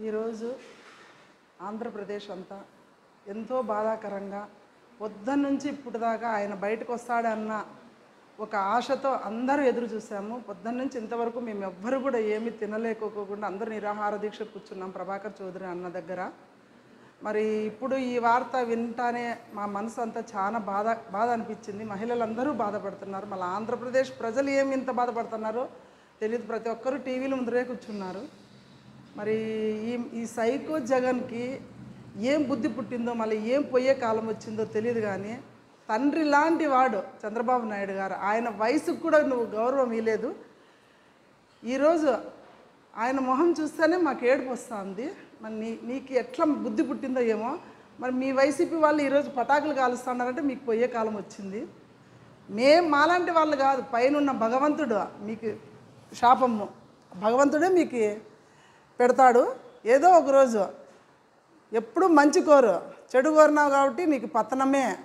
ఈరోజు ఆంధ్రప్రదేశ్ అంతా ఎంతో బాధాకరంగా పొద్దు నుంచి ఇప్పటిదాకా ఆయన బయటకు వస్తాడన్న ఒక ఆశతో అందరూ ఎదురు చూసాము పొద్దున్న నుంచి ఇంతవరకు మేము ఎవ్వరు కూడా ఏమీ తినలేకోకుండా అందరూ నిరాహార దీక్ష కూర్చున్నాం ప్రభాకర్ చౌదరి అన్న దగ్గర. మరి ఇప్పుడు ఈ వార్త వింటానే మా మనసు అంతా చాలా బాధ బాధ అనిపించింది. మహిళలందరూ బాధపడుతున్నారు. మళ్ళీ ఆంధ్రప్రదేశ్ ప్రజలు ఏమి ఇంత బాధపడుతున్నారో తెలియదు ప్రతి ఒక్కరూ టీవీల ముందరే కూర్చున్నారు. మరి ఈ ఈ సైకో జగన్కి ఏం బుద్ధి పుట్టిందో మళ్ళీ ఏం పోయే కాలం వచ్చిందో తెలియదు కానీ తండ్రి లాంటి వాడు చంద్రబాబు నాయుడు గారు ఆయన వయసుకు కూడా నువ్వు గౌరవం ఇవ్వలేదు ఈరోజు ఆయన మొహం చూస్తేనే మాకు ఏడుపు వస్తుంది. మరి నీ నీకు ఎట్లా బుద్ధి పుట్టిందో ఏమో. మరి మీ వైసీపీ వాళ్ళు ఈరోజు పటాకులు కాలుస్తున్నారంటే మీకు పోయే కాలం వచ్చింది. మేం మాలాంటి వాళ్ళు కాదు పైన భగవంతుడు మీకు శాపము. భగవంతుడే మీకు పెడతాడు. ఏదో ఒక రోజు ఎప్పుడు మంచి కోరు చెడు కోరినావు కాబట్టి నీకు పతనమే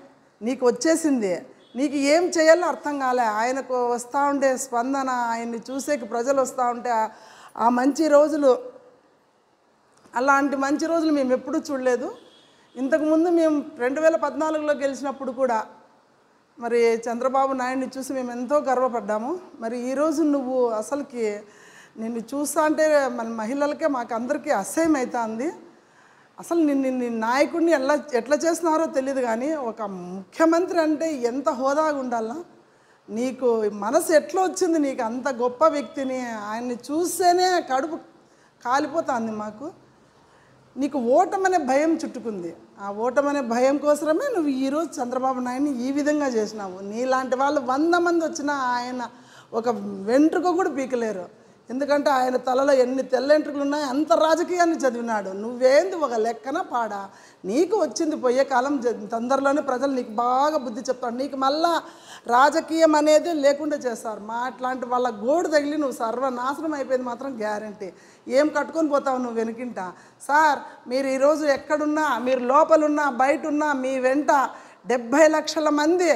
నీకు వచ్చేసింది నీకు ఏం చేయాలో అర్థం కాలే. ఆయనకు వస్తూ ఉండే స్పందన ఆయన్ని చూసేకి ప్రజలు వస్తూ ఉంటే ఆ- ఆ మంచి రోజులు అలాంటి మంచి రోజులు మేము ఎప్పుడూ చూడలేదు. ఇంతకుముందు మేము రెండు వేల పద్నాలుగులో గెలిచినప్పుడు కూడా మరి చంద్రబాబు నాయుడిని చూసి మేము ఎంతో గర్వపడ్డాము. మరి ఈరోజు నువ్వు అసలుకి నిన్ను చూస్తా అంటే మన మహిళలకే మాకు అందరికీ అసహ్యం అవుతుంది అసలు నిన్ను నీ నాయకుడిని ఎలా ఎట్లా చేస్తున్నారో తెలియదు కానీ ఒక ముఖ్యమంత్రి అంటే ఎంత హోదాగా ఉండాలా? నీకు మనసు ఎట్లా వచ్చింది? నీకు అంత గొప్ప వ్యక్తిని ఆయన్ని చూస్తేనే కడుపు కాలిపోతుంది మాకు. నీకు ఓటమనే భయం చుట్టుకుంది. ఆ ఓటమనే భయం కోసమే నువ్వు ఈరోజు చంద్రబాబు నాయుడిని ఈ విధంగా చేసినావు. నీలాంటి వాళ్ళు వంద మంది వచ్చినా ఆయన ఒక వెంట్రుక కూడా పీకలేరు. ఎందుకంటే ఆయన తలలో ఎన్ని తెల్ల వెంట్రుకలు ఉన్నాయో అంత రాజకీయాన్ని చదివినాడు. నువ్వేంది ఒక లెక్కన పాడా? నీకు వచ్చింది పోయే కాలం జ- తొందరలోనే ప్రజలు నీకు బాగా బుద్ధి చెప్తారు. నీకు మళ్ళా రాజకీయం అనేది లేకుండా చేస్తారు. మా అట్లాంటి వాళ్ళ గోడు తగిలి నువ్వు సర్వనాశనం అయిపోయింది మాత్రం గ్యారంటీ. ఏం కట్టుకొని పోతావు నువ్వు వెనుకింట? సార్ మీరు ఈరోజు ఎక్కడున్నా మీరు లోపలున్నా బయట ఉన్నా మీ వెంట డెబ్భై లక్షల మంది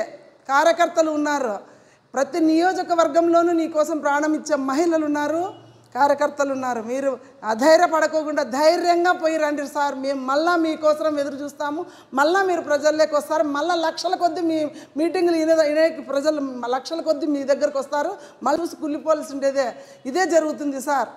కార్యకర్తలు ఉన్నారు. ప్రతి నియోజకవర్గంలోనూ నీకోసం ప్రాణం ఇచ్చే మహిళలు ఉన్నారు కార్యకర్తలు ఉన్నారు. మీరు అధైర్యపడకోకుండా ధైర్యంగా పోయి రండి సార్. మేము మళ్ళా మీకోసం ఎదురు చూస్తాము. మళ్ళీ మీరు ప్రజల్లోకి వస్తారు. మళ్ళీ లక్షల కొద్దీ మీ మీటింగ్లు ఇనే ఇనే ప్రజలు లక్షల కొద్దీ మీ దగ్గరకు వస్తారు. మళ్ళీ చూసి కుళ్ళిపోవాల్సి ఉండేదే. ఇదే జరుగుతుంది సార్.